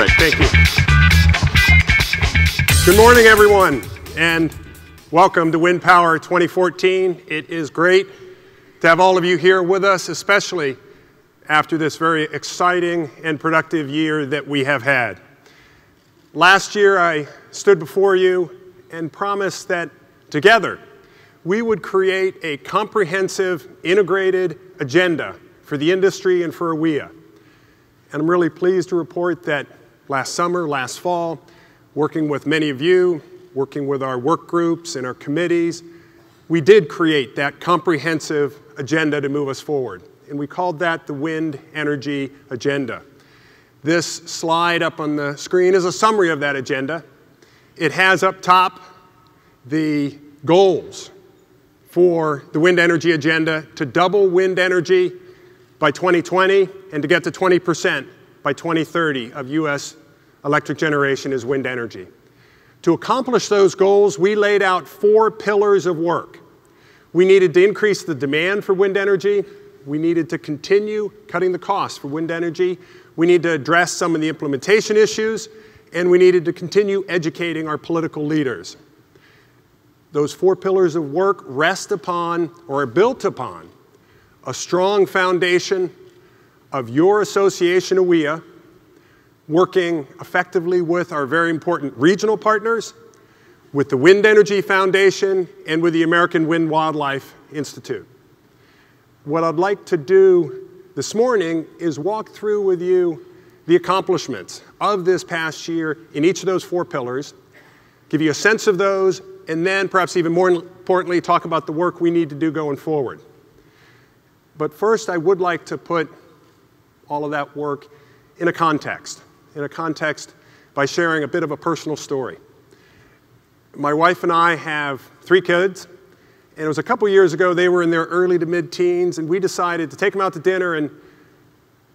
Great, thank you. Good morning, everyone, and welcome to Wind Power 2014. It is great to have all of you here with us, especially after this very exciting and productive year that we have had. Last year, I stood before you and promised that together we would create a comprehensive, integrated agenda for the industry and for AWEA. And I'm really pleased to report that last summer, last fall, working with many of you, working with our work groups and our committees, we did create that comprehensive agenda to move us forward. And we called that the Wind Energy Agenda. This slide up on the screen is a summary of that agenda. It has up top the goals for the wind energy agenda to double wind energy by 2020 and to get to 20% by 2030 of U.S. electric generation is wind energy. To accomplish those goals, we laid out four pillars of work. We needed to increase the demand for wind energy. We needed to continue cutting the cost for wind energy. We need to address some of the implementation issues, and we needed to continue educating our political leaders. Those four pillars of work rest upon or are built upon a strong foundation of your association, AWEA, working effectively with our very important regional partners, with the Wind Energy Foundation, and with the American Wind Wildlife Institute. What I'd like to do this morning is walk through with you the accomplishments of this past year in each of those four pillars, give you a sense of those, and then perhaps even more importantly, talk about the work we need to do going forward. But first, I would like to put all of that work in a context in a context by sharing a bit of a personal story. My wife and I have three kids, and it was a couple years ago, they were in their early to mid teens, and we decided to take them out to dinner and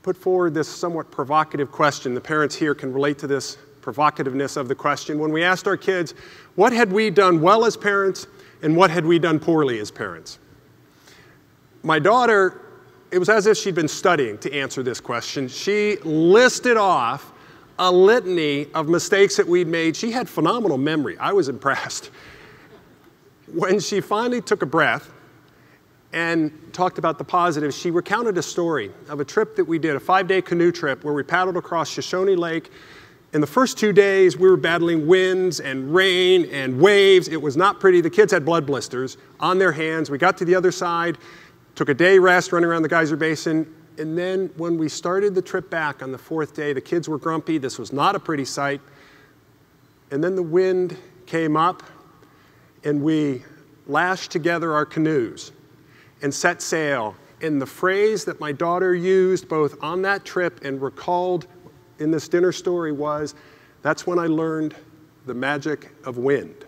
put forward this somewhat provocative question. The parents here can relate to this provocativeness of the question. When we asked our kids, what had we done well as parents, and what had we done poorly as parents? My daughter, it was as if she'd been studying to answer this question. She listed off a litany of mistakes that we'd made. She had phenomenal memory. I was impressed. When she finally took a breath and talked about the positives, she recounted a story of a trip that we did, a five day canoe trip where we paddled across Shoshone Lake. In the first two days, we were battling winds and rain and waves. It was not pretty. The kids had blood blisters on their hands. We got to the other side, took a day rest running around the geyser basin, and then when we started the trip back on the fourth day, the kids were grumpy. This was not a pretty sight. And then the wind came up, and we lashed together our canoes and set sail. And the phrase that my daughter used both on that trip and recalled in this dinner story was that's when I learned the magic of wind.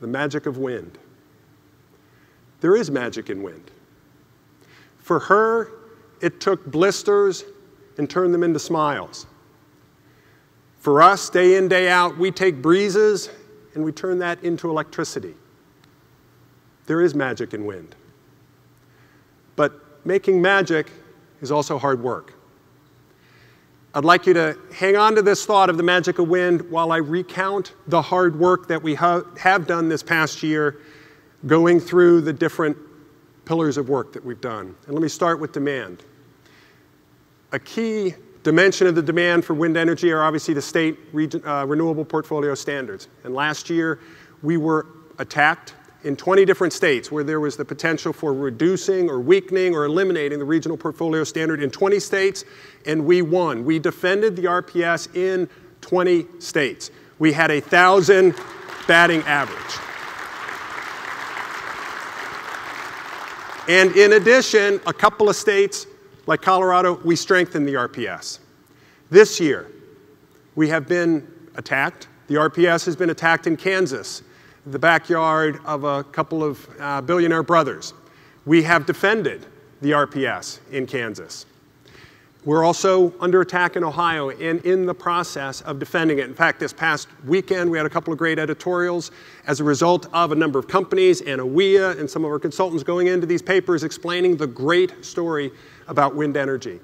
The magic of wind. There is magic in wind. For her, it took blisters and turned them into smiles. For us, day in, day out, we take breezes and we turn that into electricity. There is magic in wind. But making magic is also hard work. I'd like you to hang on to this thought of the magic of wind while I recount the hard work that we ha have done this past year going through the different pillars of work that we've done. And let me start with demand. A key dimension of the demand for wind energy are obviously the state uh, renewable portfolio standards. And last year, we were attacked in 20 different states where there was the potential for reducing or weakening or eliminating the regional portfolio standard in 20 states, and we won. We defended the RPS in 20 states. We had a thousand batting average. And in addition, a couple of states, like Colorado, we strengthened the RPS. This year, we have been attacked. The RPS has been attacked in Kansas, the backyard of a couple of uh, billionaire brothers. We have defended the RPS in Kansas. We're also under attack in Ohio and in the process of defending it. In fact, this past weekend, we had a couple of great editorials as a result of a number of companies and AWEA and some of our consultants going into these papers explaining the great story about wind energy.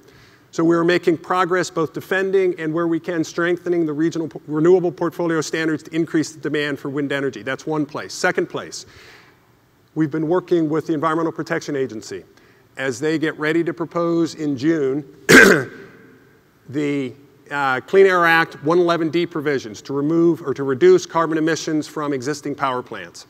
So we're making progress both defending and where we can strengthening the regional renewable portfolio standards to increase the demand for wind energy. That's one place. Second place, we've been working with the Environmental Protection Agency as they get ready to propose in June the uh, Clean Air Act 111D provisions to remove or to reduce carbon emissions from existing power plants.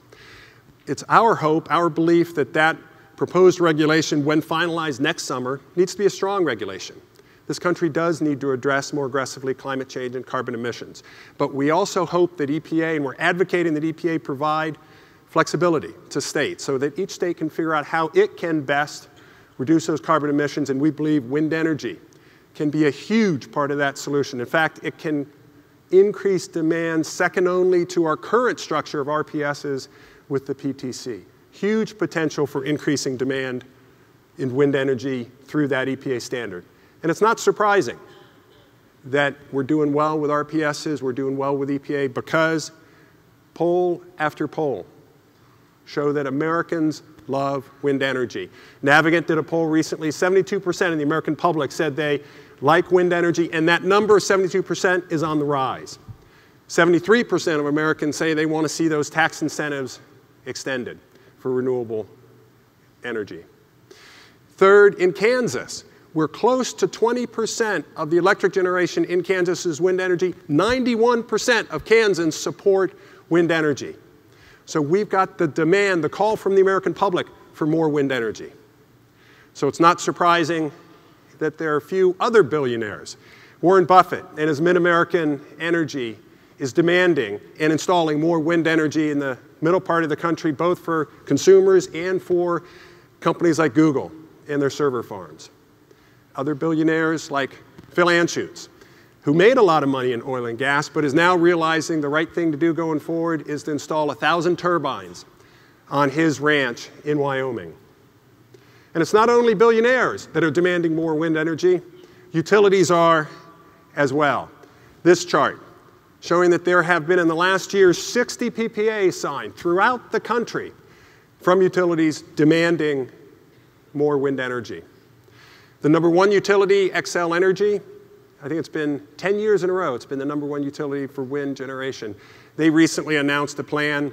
It's our hope, our belief that that proposed regulation, when finalized next summer, needs to be a strong regulation. This country does need to address more aggressively climate change and carbon emissions. But we also hope that EPA, and we're advocating that EPA provide flexibility to states so that each state can figure out how it can best reduce those carbon emissions, and we believe wind energy can be a huge part of that solution. In fact, it can increase demand second only to our current structure of RPSs with the PTC. Huge potential for increasing demand in wind energy through that EPA standard. And it's not surprising that we're doing well with RPSs, we're doing well with EPA, because poll after poll show that Americans love wind energy. Navigant did a poll recently, 72% of the American public said they like wind energy, and that number, 72%, is on the rise. 73% of Americans say they want to see those tax incentives extended for renewable energy. Third, in Kansas, we're close to 20% of the electric generation in Kansas is wind energy. 91% of Kansans support wind energy. So we've got the demand, the call from the American public for more wind energy. So it's not surprising that there are a few other billionaires. Warren Buffett and his MidAmerican Energy is demanding and installing more wind energy in the middle part of the country, both for consumers and for companies like Google and their server farms other billionaires like Phil Anschutz, who made a lot of money in oil and gas, but is now realizing the right thing to do going forward is to install 1,000 turbines on his ranch in Wyoming. And it's not only billionaires that are demanding more wind energy, utilities are as well. This chart showing that there have been in the last year 60 PPAs signed throughout the country from utilities demanding more wind energy. The number one utility, Xcel Energy, I think it's been 10 years in a row, it's been the number one utility for wind generation. They recently announced a plan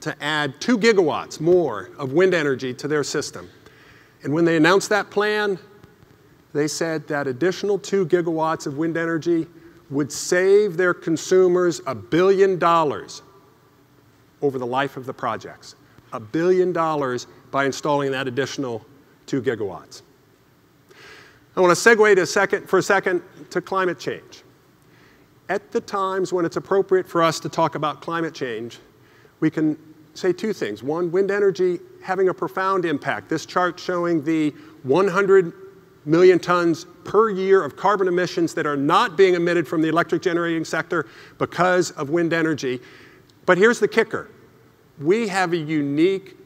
to add two gigawatts more of wind energy to their system. And when they announced that plan, they said that additional two gigawatts of wind energy would save their consumers a billion dollars over the life of the projects. A billion dollars by installing that additional two gigawatts. I want to segue to second, for a second to climate change. At the times when it's appropriate for us to talk about climate change, we can say two things. One, wind energy having a profound impact. This chart showing the 100 million tons per year of carbon emissions that are not being emitted from the electric generating sector because of wind energy. But here's the kicker. We have a unique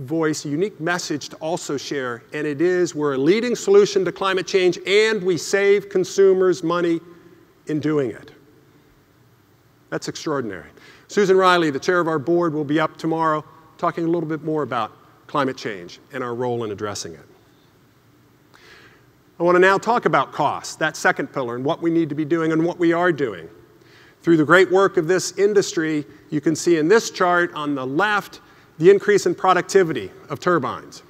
voice, a unique message to also share, and it is we're a leading solution to climate change and we save consumers money in doing it. That's extraordinary. Susan Reilly, the chair of our board, will be up tomorrow talking a little bit more about climate change and our role in addressing it. I want to now talk about costs, that second pillar, and what we need to be doing and what we are doing. Through the great work of this industry, you can see in this chart on the left the increase in productivity of turbines.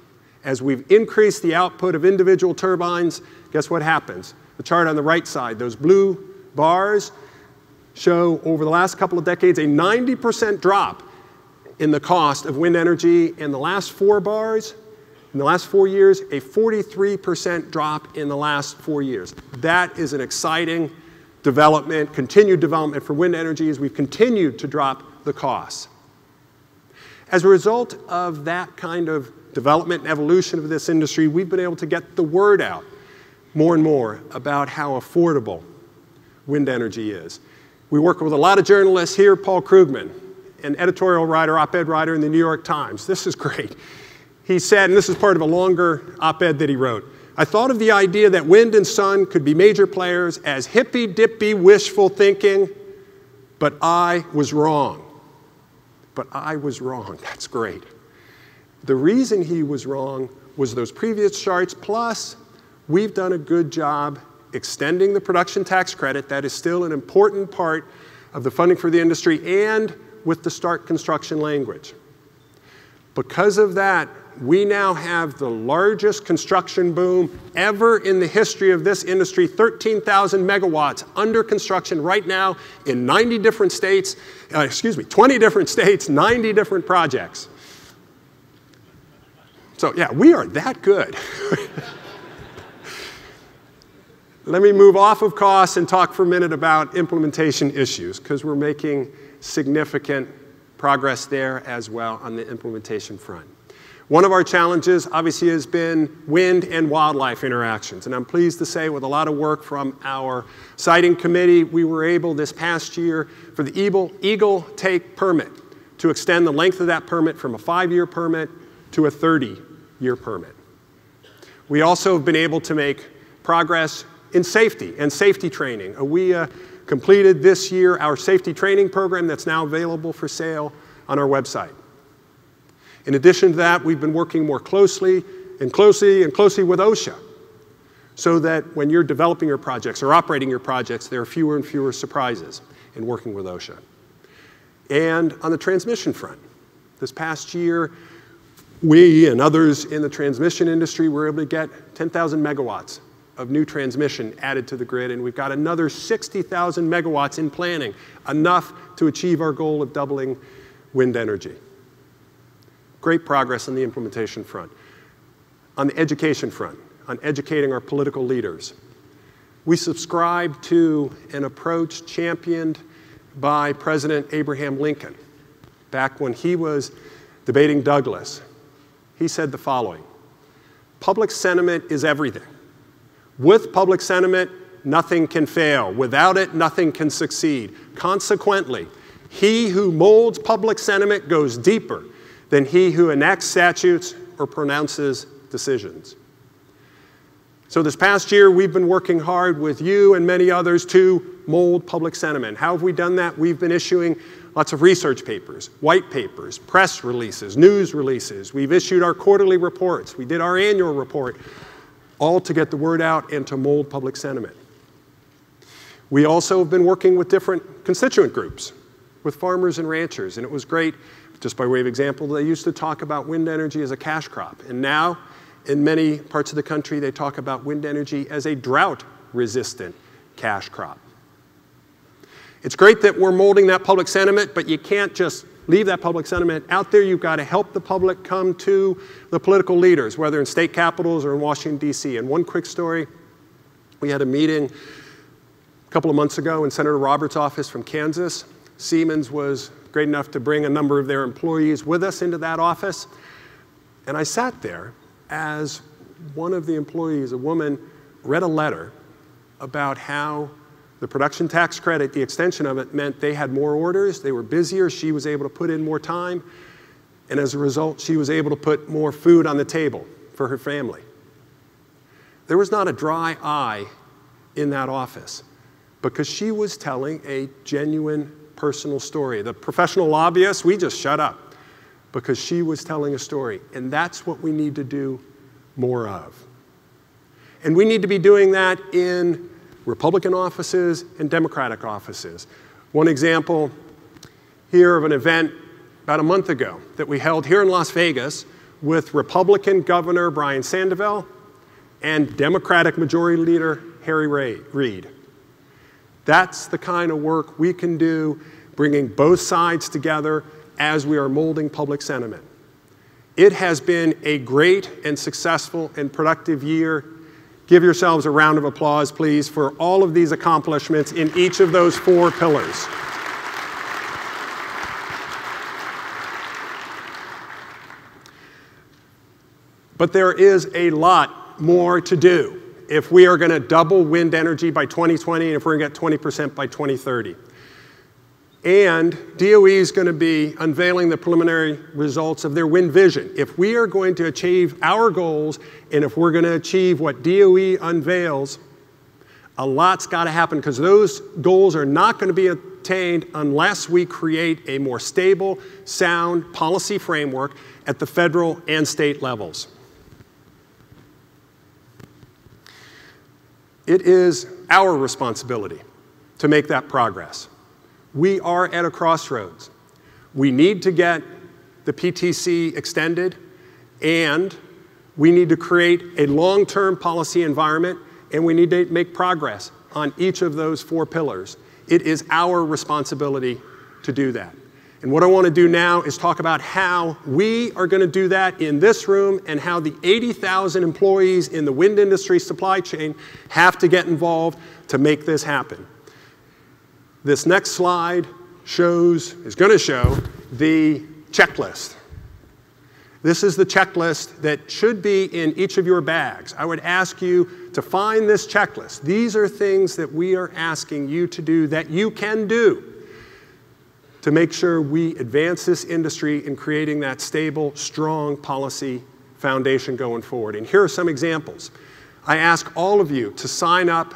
As we've increased the output of individual turbines, guess what happens? The chart on the right side, those blue bars show over the last couple of decades a 90% drop in the cost of wind energy. In the last four bars, in the last four years, a 43% drop in the last four years. That is an exciting development, continued development for wind energy as we've continued to drop the costs. As a result of that kind of development and evolution of this industry, we've been able to get the word out more and more about how affordable wind energy is. We work with a lot of journalists here, Paul Krugman, an editorial writer, op-ed writer in the New York Times. This is great. He said, and this is part of a longer op-ed that he wrote, I thought of the idea that wind and sun could be major players as hippy-dippy wishful thinking, but I was wrong but I was wrong. That's great. The reason he was wrong was those previous charts, plus we've done a good job extending the production tax credit. That is still an important part of the funding for the industry and with the start construction language. Because of that, we now have the largest construction boom ever in the history of this industry 13,000 megawatts under construction right now in 90 different states, uh, excuse me, 20 different states, 90 different projects. So, yeah, we are that good. Let me move off of costs and talk for a minute about implementation issues because we're making significant progress there as well on the implementation front. One of our challenges obviously has been wind and wildlife interactions. And I'm pleased to say with a lot of work from our siting committee, we were able this past year for the Eagle, Eagle Take permit to extend the length of that permit from a five-year permit to a 30-year permit. We also have been able to make progress in safety and safety training. We uh, completed this year our safety training program that's now available for sale on our website. In addition to that, we've been working more closely and closely and closely with OSHA so that when you're developing your projects or operating your projects, there are fewer and fewer surprises in working with OSHA. And on the transmission front, this past year, we and others in the transmission industry were able to get 10,000 megawatts of new transmission added to the grid, and we've got another 60,000 megawatts in planning, enough to achieve our goal of doubling wind energy. Great progress on the implementation front. On the education front, on educating our political leaders, we subscribe to an approach championed by President Abraham Lincoln back when he was debating Douglas. He said the following Public sentiment is everything. With public sentiment, nothing can fail. Without it, nothing can succeed. Consequently, he who molds public sentiment goes deeper than he who enacts statutes or pronounces decisions. So, this past year, we've been working hard with you and many others to mold public sentiment. How have we done that? We've been issuing lots of research papers, white papers, press releases, news releases. We've issued our quarterly reports. We did our annual report, all to get the word out and to mold public sentiment. We also have been working with different constituent groups, with farmers and ranchers, and it was great just by way of example, they used to talk about wind energy as a cash crop. And now, in many parts of the country, they talk about wind energy as a drought resistant cash crop. It's great that we're molding that public sentiment, but you can't just leave that public sentiment out there. You've got to help the public come to the political leaders, whether in state capitals or in Washington, D.C. And one quick story we had a meeting a couple of months ago in Senator Roberts' office from Kansas. Siemens was great enough to bring a number of their employees with us into that office. And I sat there as one of the employees, a woman, read a letter about how the production tax credit, the extension of it, meant they had more orders, they were busier, she was able to put in more time, and as a result, she was able to put more food on the table for her family. There was not a dry eye in that office because she was telling a genuine personal story. The professional lobbyists, we just shut up because she was telling a story. And that's what we need to do more of. And we need to be doing that in Republican offices and Democratic offices. One example here of an event about a month ago that we held here in Las Vegas with Republican Governor Brian Sandoval and Democratic Majority Leader Harry Reid. That's the kind of work we can do, bringing both sides together as we are molding public sentiment. It has been a great and successful and productive year. Give yourselves a round of applause, please, for all of these accomplishments in each of those four pillars. But there is a lot more to do if we are going to double wind energy by 2020 and if we're going to get 20% by 2030. And DOE is going to be unveiling the preliminary results of their wind vision. If we are going to achieve our goals and if we're going to achieve what DOE unveils, a lot's got to happen because those goals are not going to be attained unless we create a more stable, sound policy framework at the federal and state levels. It is our responsibility to make that progress. We are at a crossroads. We need to get the PTC extended, and we need to create a long term policy environment, and we need to make progress on each of those four pillars. It is our responsibility to do that. And what I want to do now is talk about how we are going to do that in this room and how the 80,000 employees in the wind industry supply chain have to get involved to make this happen. This next slide shows, is going to show the checklist. This is the checklist that should be in each of your bags. I would ask you to find this checklist. These are things that we are asking you to do that you can do to make sure we advance this industry in creating that stable, strong policy foundation going forward. And here are some examples. I ask all of you to sign up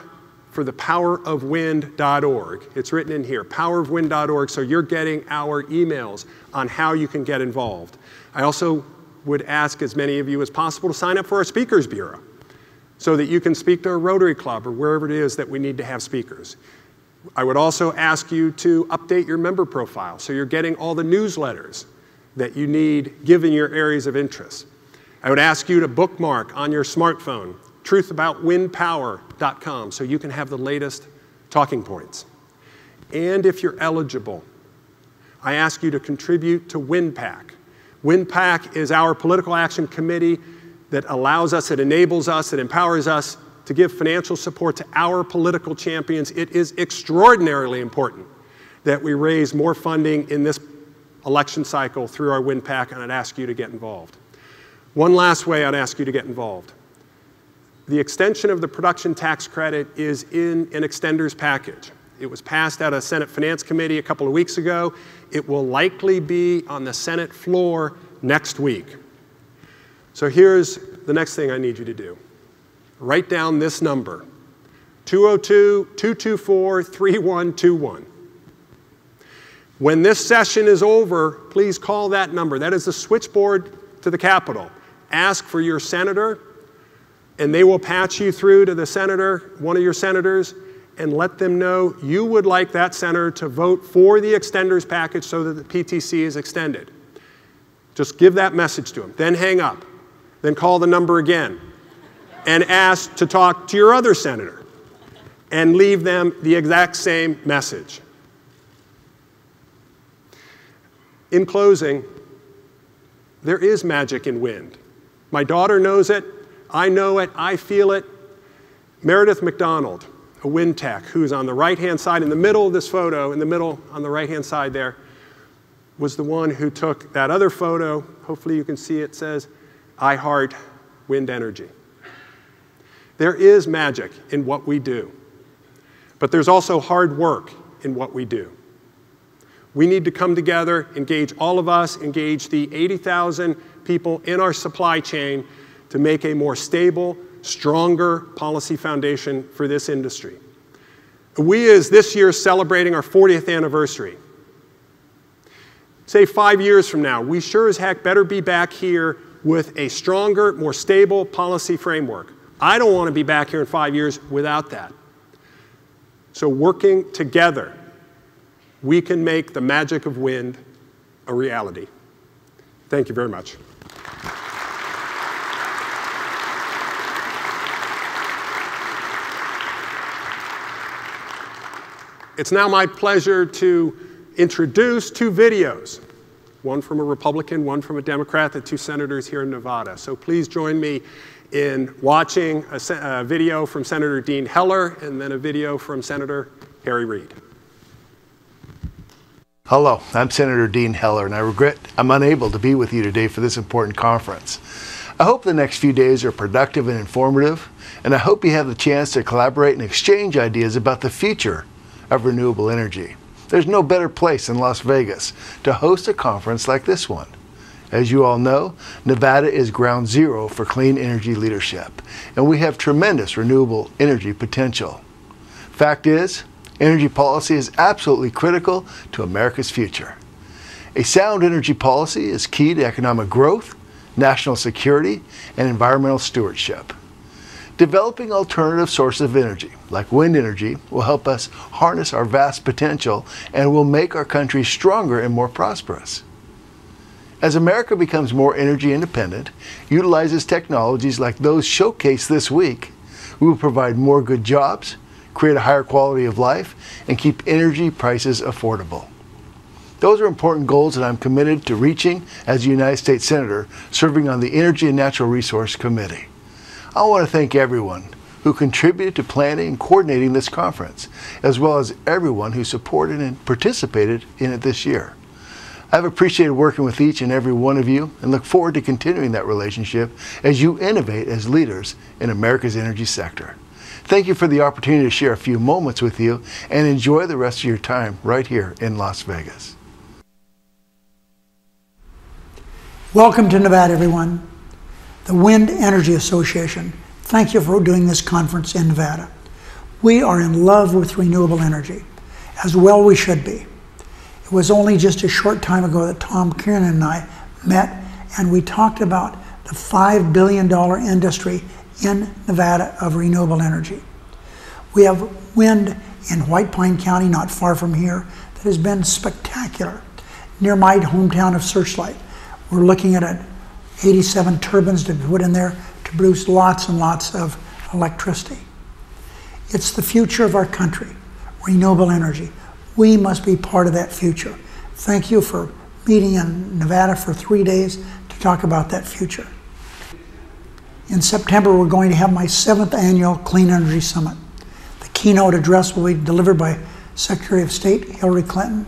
for the powerofwind.org. It's written in here, powerofwind.org, so you're getting our emails on how you can get involved. I also would ask as many of you as possible to sign up for our Speakers Bureau so that you can speak to a Rotary Club or wherever it is that we need to have speakers. I would also ask you to update your member profile so you're getting all the newsletters that you need given your areas of interest. I would ask you to bookmark on your smartphone truthaboutwindpower.com so you can have the latest talking points. And if you're eligible, I ask you to contribute to WindPAC. WindPAC is our political action committee that allows us, it enables us, it empowers us to give financial support to our political champions, it is extraordinarily important that we raise more funding in this election cycle through our WindPAC, and I'd ask you to get involved. One last way I'd ask you to get involved. The extension of the production tax credit is in an extenders package. It was passed out of Senate Finance Committee a couple of weeks ago. It will likely be on the Senate floor next week. So here's the next thing I need you to do write down this number 202 224 3121. When this session is over, please call that number. That is the switchboard to the Capitol. Ask for your senator, and they will patch you through to the senator, one of your senators, and let them know you would like that senator to vote for the extenders package so that the PTC is extended. Just give that message to them. Then hang up. Then call the number again and ask to talk to your other senator and leave them the exact same message. In closing, there is magic in wind. My daughter knows it, I know it, I feel it. Meredith McDonald, a wind tech, who's on the right hand side in the middle of this photo, in the middle on the right hand side there, was the one who took that other photo. Hopefully, you can see it says, I heart wind energy. There is magic in what we do, but there's also hard work in what we do. We need to come together, engage all of us, engage the 80,000 people in our supply chain to make a more stable, stronger policy foundation for this industry. We, as this year, celebrating our 40th anniversary. Say five years from now, we sure as heck better be back here with a stronger, more stable policy framework. I don't want to be back here in five years without that. So, working together, we can make the magic of wind a reality. Thank you very much. It's now my pleasure to introduce two videos one from a Republican, one from a Democrat, the two senators here in Nevada. So please join me in watching a, a video from Senator Dean Heller and then a video from Senator Harry Reid. Hello, I'm Senator Dean Heller, and I regret I'm unable to be with you today for this important conference. I hope the next few days are productive and informative, and I hope you have the chance to collaborate and exchange ideas about the future of renewable energy. There's no better place than Las Vegas to host a conference like this one. As you all know, Nevada is ground zero for clean energy leadership, and we have tremendous renewable energy potential. Fact is, energy policy is absolutely critical to America's future. A sound energy policy is key to economic growth, national security, and environmental stewardship. Developing alternative sources of energy, like wind energy, will help us harness our vast potential and will make our country stronger and more prosperous. As America becomes more energy independent, utilizes technologies like those showcased this week, we will provide more good jobs, create a higher quality of life, and keep energy prices affordable. Those are important goals that I'm committed to reaching as a United States Senator serving on the Energy and Natural Resource Committee. I want to thank everyone who contributed to planning and coordinating this conference, as well as everyone who supported and participated in it this year. I've appreciated working with each and every one of you and look forward to continuing that relationship as you innovate as leaders in America's energy sector. Thank you for the opportunity to share a few moments with you and enjoy the rest of your time right here in Las Vegas. Welcome to Nevada, everyone the Wind Energy Association. Thank you for doing this conference in Nevada. We are in love with renewable energy, as well we should be. It was only just a short time ago that Tom Kiernan and I met and we talked about the $5 billion industry in Nevada of renewable energy. We have wind in White Pine County, not far from here, that has been spectacular. Near my hometown of Searchlight, we're looking at a 87 turbines to put in there to produce lots and lots of electricity. It's the future of our country, renewable energy. We must be part of that future. Thank you for meeting in Nevada for three days to talk about that future. In September, we're going to have my seventh annual Clean Energy Summit. The keynote address will be delivered by Secretary of State Hillary Clinton.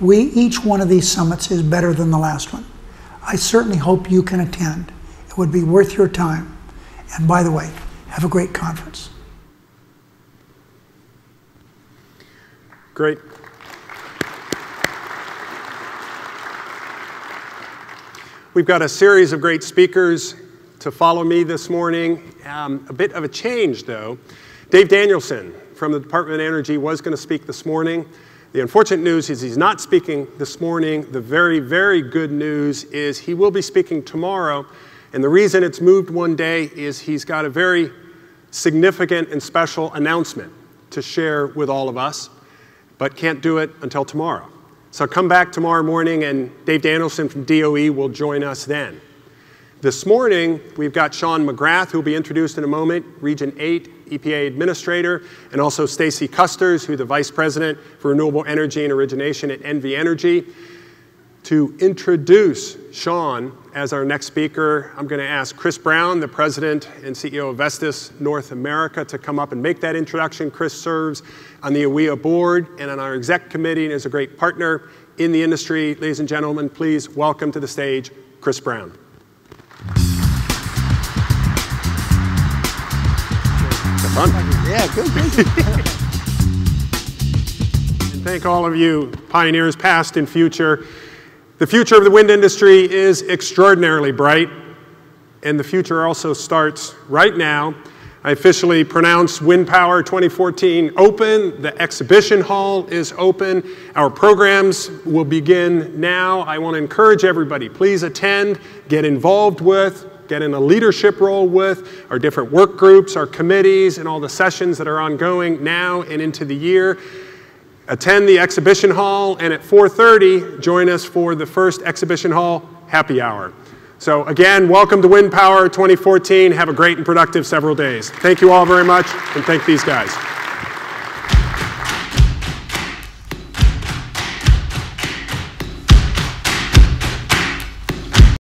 We, each one of these summits is better than the last one. I certainly hope you can attend. It would be worth your time. And by the way, have a great conference. Great. We've got a series of great speakers to follow me this morning. Um, a bit of a change, though. Dave Danielson from the Department of Energy was going to speak this morning. The unfortunate news is he's not speaking this morning. The very, very good news is he will be speaking tomorrow. And the reason it's moved one day is he's got a very significant and special announcement to share with all of us, but can't do it until tomorrow. So come back tomorrow morning, and Dave Danielson from DOE will join us then. This morning, we've got Shaun McGrath, who will be introduced in a moment, Region 8 EPA Administrator, and also Stacy Kusters, who's the Vice President for Renewable Energy and Origination at NV Energy. To introduce Shaun as our next speaker, I'm going to ask Chris Brown, the President and CEO of Vestas North America, to come up and make that introduction. Chris serves on the AWEA board and on our exec committee and is a great partner in the industry. Ladies and gentlemen, please welcome to the stage Chris Brown. fun. Yeah, good, good. and thank all of you, pioneers past and future. The future of the wind industry is extraordinarily bright, and the future also starts right now. I officially pronounce Wind Power 2014 open. The exhibition hall is open. Our programs will begin now. I want to encourage everybody, please attend, get involved with, get in a leadership role with, our different work groups, our committees, and all the sessions that are ongoing now and into the year. Attend the exhibition hall, and at 4.30, join us for the first exhibition hall happy hour. So again, welcome to Wind Power 2014. Have a great and productive several days. Thank you all very much, and thank these guys.